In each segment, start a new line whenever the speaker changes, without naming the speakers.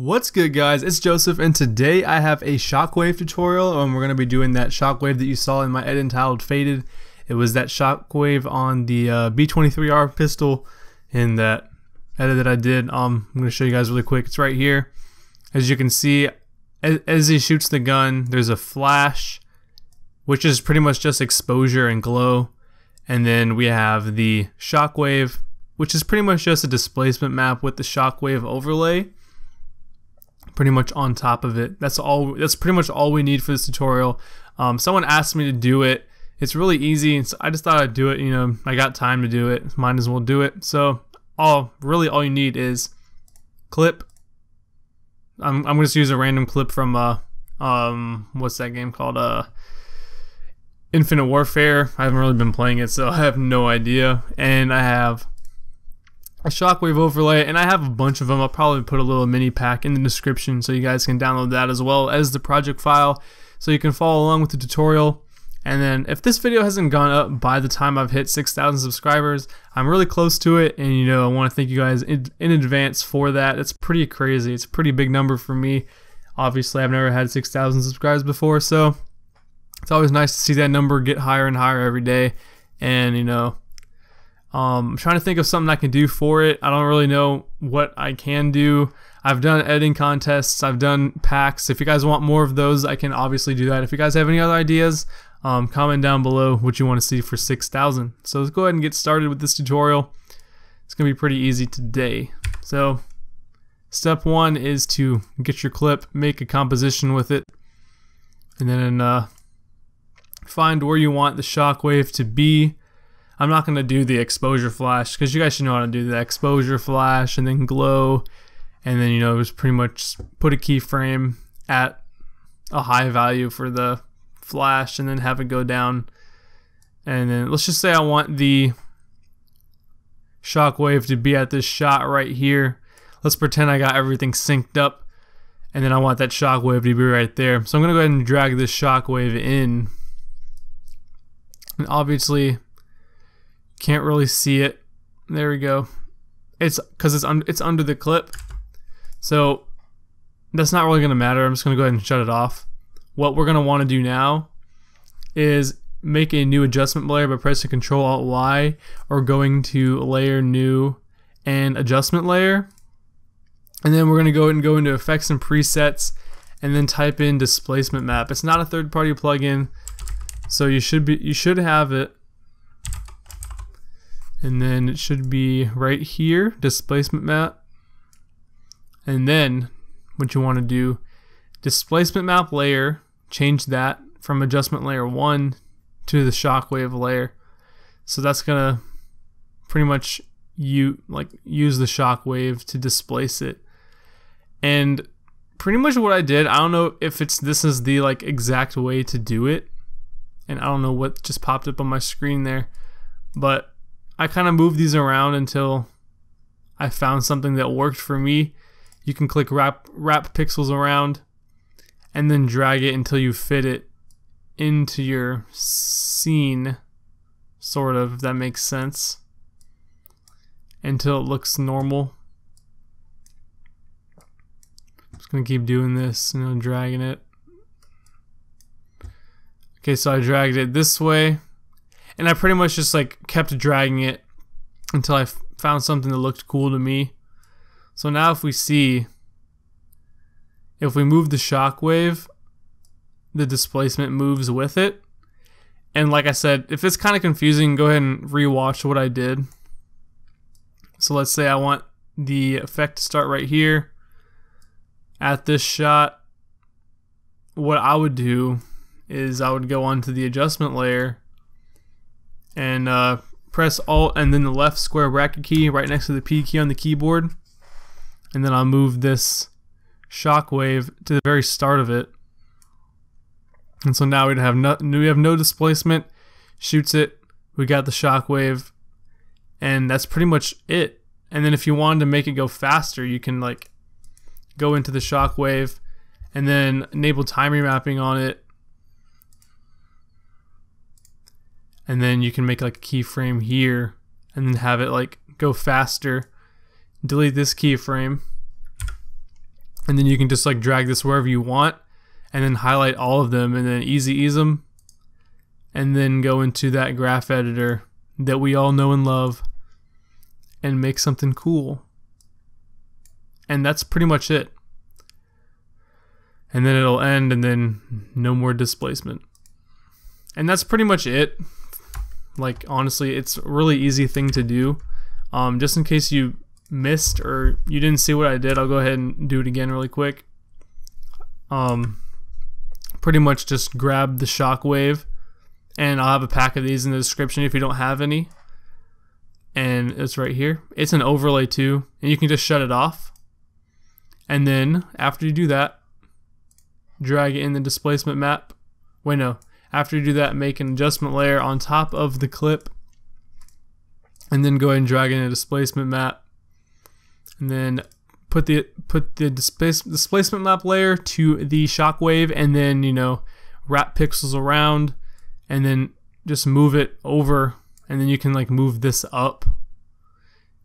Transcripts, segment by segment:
What's good guys, it's Joseph and today I have a shockwave tutorial and we're going to be doing that shockwave that you saw in my edit entitled Faded. It was that shockwave on the uh, B23R pistol in that edit that I did. Um, I'm going to show you guys really quick. It's right here. As you can see, as, as he shoots the gun, there's a flash, which is pretty much just exposure and glow. And then we have the shockwave, which is pretty much just a displacement map with the shockwave overlay pretty much on top of it. That's all. That's pretty much all we need for this tutorial. Um, someone asked me to do it. It's really easy, so I just thought I'd do it. You know, I got time to do it. Might as well do it. So, all really all you need is clip. I'm I'm gonna just use a random clip from uh um what's that game called uh Infinite Warfare. I haven't really been playing it, so I have no idea. And I have a shockwave overlay and I have a bunch of them I'll probably put a little mini pack in the description so you guys can download that as well as the project file so you can follow along with the tutorial. And then if this video hasn't gone up by the time I've hit 6,000 subscribers I'm really close to it and you know I want to thank you guys in, in advance for that. It's pretty crazy. It's a pretty big number for me. Obviously I've never had 6,000 subscribers before so it's always nice to see that number get higher and higher every day. And you know um, I'm trying to think of something I can do for it. I don't really know what I can do. I've done editing contests. I've done packs. If you guys want more of those, I can obviously do that. If you guys have any other ideas, um, comment down below what you want to see for 6,000. So let's go ahead and get started with this tutorial. It's going to be pretty easy today. So step one is to get your clip, make a composition with it, and then uh, find where you want the shockwave to be I'm not going to do the exposure flash because you guys should know how to do the exposure flash and then glow. And then you know just pretty much put a keyframe at a high value for the flash and then have it go down. And then let's just say I want the shockwave to be at this shot right here. Let's pretend I got everything synced up and then I want that shockwave to be right there. So I'm gonna go ahead and drag this shockwave in. And obviously can't really see it. There we go. It's because it's un it's under the clip, so that's not really gonna matter. I'm just gonna go ahead and shut it off. What we're gonna want to do now is make a new adjustment layer by pressing Control Alt Y or going to Layer New and Adjustment Layer, and then we're gonna go and go into Effects and Presets, and then type in Displacement Map. It's not a third-party plugin, so you should be you should have it and then it should be right here displacement map. And then what you want to do displacement map layer change that from adjustment layer 1 to the shockwave layer. So that's gonna pretty much you like use the shockwave to displace it. And pretty much what I did I don't know if it's this is the like exact way to do it. And I don't know what just popped up on my screen there. But I kind of moved these around until I found something that worked for me. You can click wrap, wrap pixels around and then drag it until you fit it into your scene, sort of, if that makes sense, until it looks normal. I'm just gonna keep doing this, you know, dragging it. Okay, so I dragged it this way and I pretty much just like kept dragging it until I found something that looked cool to me. So now if we see, if we move the shockwave, the displacement moves with it. And like I said, if it's kind of confusing, go ahead and rewatch what I did. So let's say I want the effect to start right here at this shot. What I would do is I would go onto the adjustment layer and uh, press Alt and then the left square bracket key right next to the P key on the keyboard. And then I'll move this shockwave to the very start of it. And so now we have no, we have no displacement, shoots it, we got the shockwave, and that's pretty much it. And then if you wanted to make it go faster, you can like go into the shockwave and then enable time remapping on it and then you can make like a keyframe here and then have it like go faster delete this keyframe and then you can just like drag this wherever you want and then highlight all of them and then easy ease them and then go into that graph editor that we all know and love and make something cool. And that's pretty much it. And then it'll end and then no more displacement. And that's pretty much it. Like honestly, it's a really easy thing to do. Um, just in case you missed or you didn't see what I did, I'll go ahead and do it again really quick. Um, pretty much just grab the shockwave and I'll have a pack of these in the description if you don't have any. And it's right here. It's an overlay too, and you can just shut it off. And then after you do that, drag it in the displacement map. Wait, no. After you do that, make an adjustment layer on top of the clip. And then go ahead and drag in a displacement map. And then put the put the displace, displacement map layer to the shockwave and then, you know, wrap pixels around and then just move it over and then you can like move this up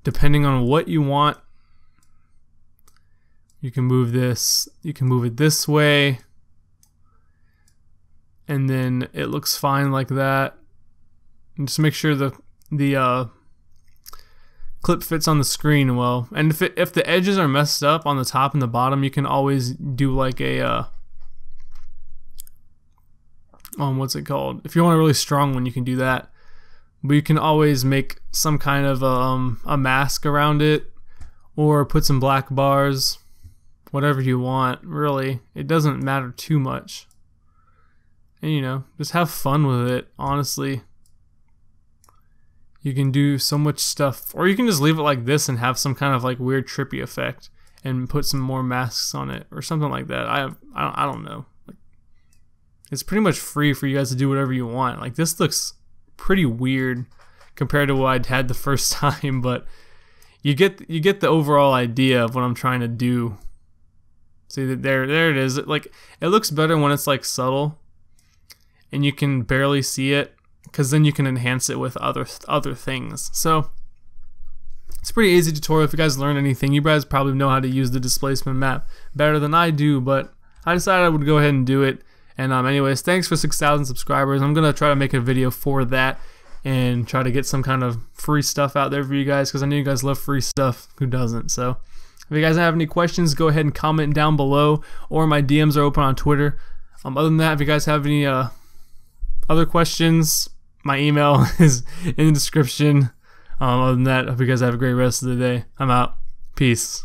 depending on what you want you can move this you can move it this way and then it looks fine like that and just make sure the the uh, clip fits on the screen well and if, it, if the edges are messed up on the top and the bottom you can always do like a uh, um, what's it called? If you want a really strong one, you can do that. But you can always make some kind of um, a mask around it or put some black bars, whatever you want, really. It doesn't matter too much. And you know, just have fun with it, honestly. You can do so much stuff, or you can just leave it like this and have some kind of like weird trippy effect and put some more masks on it or something like that. I have, I don't, I don't know it's pretty much free for you guys to do whatever you want. Like this looks pretty weird compared to what I'd had the first time, but you get you get the overall idea of what I'm trying to do. See that there there it is. Like it looks better when it's like subtle and you can barely see it cuz then you can enhance it with other other things. So it's pretty easy tutorial if you guys learn anything. You guys probably know how to use the displacement map better than I do, but I decided I would go ahead and do it. And um, anyways, thanks for 6,000 subscribers. I'm going to try to make a video for that and try to get some kind of free stuff out there for you guys because I know you guys love free stuff. Who doesn't? So if you guys have any questions, go ahead and comment down below or my DMs are open on Twitter. Um, other than that, if you guys have any uh, other questions, my email is in the description. Um, other than that, I hope you guys have a great rest of the day. I'm out. Peace.